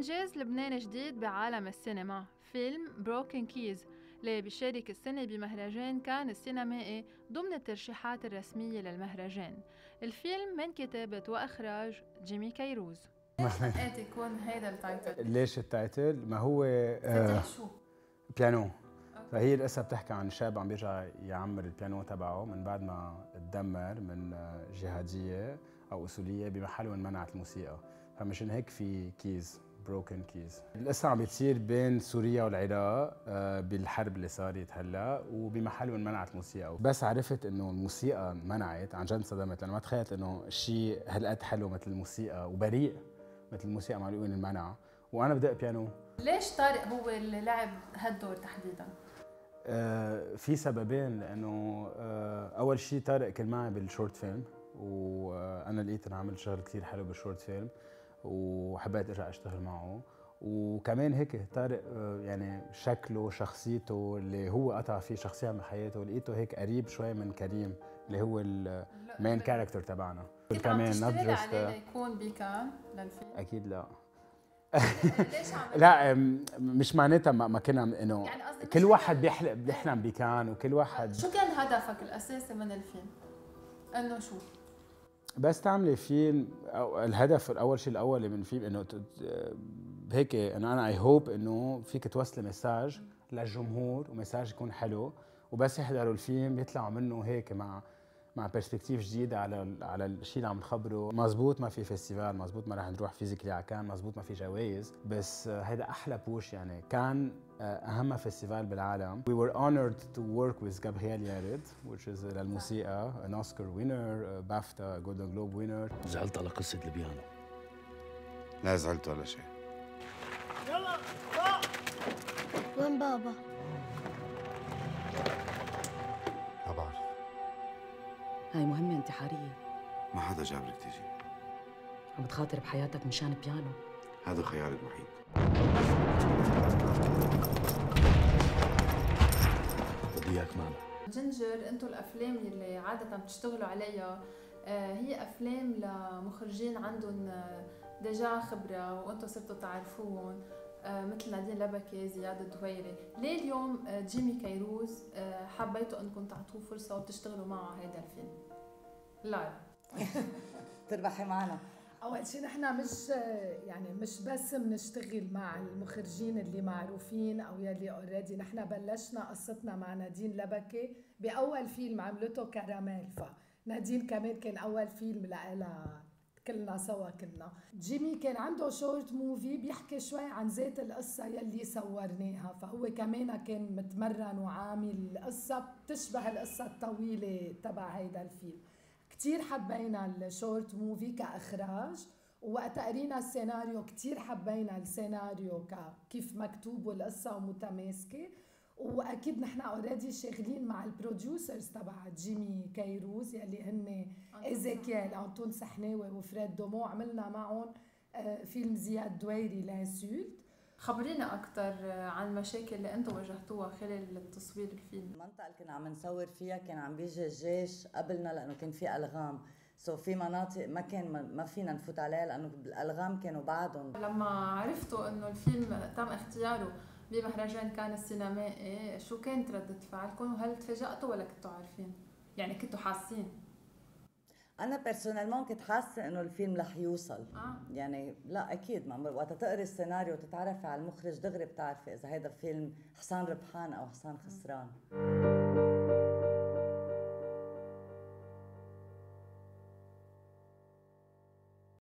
إنجاز لبناني جديد بعالم السينما. فيلم Broken Keys اللي بيشارك السنة بمهرجان كان السينمائي ضمن الترشيحات الرسمية للمهرجان. الفيلم من كتابة وإخراج جيمي كيروز. ليش حقيقة يكون هيدا ال title؟ ليش ال title؟ ما هو آه شو؟ بيانو. فهي القصة بتحكي عن شاب عم بيرجع يعمر البيانو تبعه من بعد ما تدمر من جهادية أو أصولية بمحل وين منعت الموسيقى. فمشان هيك في Keys Broken Keys القصة عم بتصير بين سوريا والعراق آه، بالحرب اللي صارت هلا وبمحل وين منعت الموسيقى بس عرفت إنه الموسيقى منعت. عن جد صدمت لأنه ما تخيلت إنه شيء هالقد حلو مثل الموسيقى وبريء مثل الموسيقى معقول ينمنع. وأنا بدق بيانو ليش طارق هو اللي لعب هالدور تحديدا؟ آه في سببين. لأنه آه أول شيء طارق كان معي بال short film وأنا لقيت إنه عمل شغل كثير حلو بال short film. وحبيت أرجع أشتغل معه. وكمان هيك طارق يعني شكله شخصيته اللي هو قطع فيه شخصية من حياته لقيته هيك قريب شوي من كريم اللي هو ال main character تبعنا. كمان not just يكون بيكان للفيلم. أكيد لا. لا مش معناتها ما كنا إنه يعني كل واحد بيحلم بيحلم بكان وكل واحد شو كان هدفك الأساسي من الفيلم؟ إنه شو؟ بس تعملي فيلم أو الهدف الأول شيء الاولي من الفيلم إنه هيك إنه أنا I hope إنه فيك توصلي message للجمهور و message يكون حلو وبس يحضروا الفيلم يطلعوا منه هيك مع مع perspective جديدة على على الشيء اللي عم نخبره. مزبوط ما في festival مزبوط ما رح نروح physically على كان مزبوط ما في جوائز بس هيدا أحلى push يعني. كان آه، أهم festival بالعالم. We were honored to work with Gabriel Yared which is للموسيقى an Oscar winner a BAFTA Golden Globe winner. زعلت على قصة البيانو. لا زعلت ولا شيء. يلا وين بابا؟ هاي مهمة انتحارية. ما حدا جابرك تيجي. عم بتخاطر بحياتك مشان بيانو. هذا خياري الوحيد. بدي إياك معنا. جنجر أنتم الأفلام اللي عادة بتشتغلوا عليها آه، هي أفلام لمخرجين عندهم آه، déjà خبرة وأنتم صرتوا تعرفوهم مثل نادين لبكي زياد الدويري ليه اليوم آه، جيمي كيروز آه، حبيتوا انكم تعطوه فرصة وتشتغلوا معه هذا الفيلم؟ لا تربحي معنا. أول شيء نحن مش يعني مش بس بنشتغل مع المخرجين اللي معروفين أو يلي already نحن بلشنا قصتنا مع نادين لبكي بأول فيلم عملته كراميل فنادين كمان كان أول فيلم لها كلنا سوا كنا جيمي كان عنده short movie بيحكي شوي عن ذات القصة يلي صورناها فهو كمان كان متمرن وعامل قصة بتشبه القصة الطويلة تبع هيدا الفيلم. كتير حبينا ال short movie كإخراج ووقت قرينا السيناريو كتير حبينا السيناريو كيف مكتوب والقصة ومتماسكة. وأكيد نحن already شغالين مع ال producers تبع جيمي كيروز يلي هن ايزيكيال انطون سحناوي وفريد دومو عملنا معهم آه، فيلم زياد دويري L'insulte خبرينا أكثر آه، عن المشاكل اللي أنتم واجهتوها خلال تصوير الفيلم. المنطقة اللي كنا عم نصور فيها كان عم بيجي الجيش قبلنا لأنه كان في ألغام. so في مناطق ما كان ما فينا نفوت عليها لأنه بالألغام كانوا بعدهم. لما عرفتوا إنه الفيلم تم اختياره بمهرجان كان السينمائي شو كانت ردة فعلكم وهل تفاجأتوا ولا كنتوا عارفين؟ يعني كنتوا حاسين؟ أنا personnellement كنت حاسة إنه الفيلم رح يوصل آه. يعني لا أكيد ما وقت تقري السيناريو وتتعرفي على المخرج دغري بتعرفي إذا هذا فيلم حصان ربحان أو حصان خسران